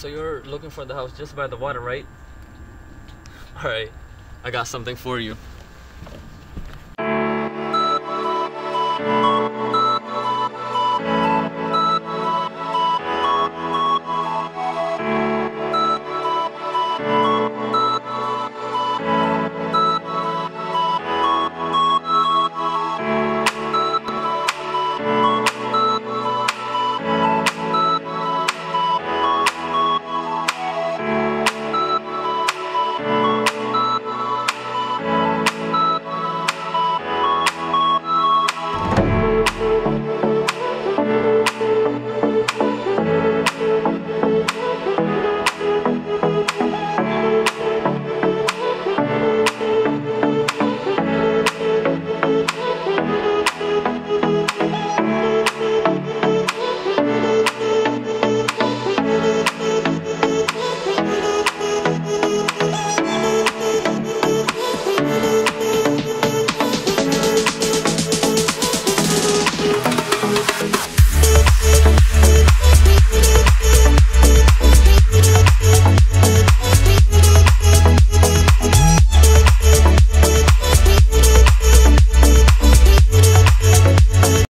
So you're looking for the house just by the water, right? Alright, I got something for you.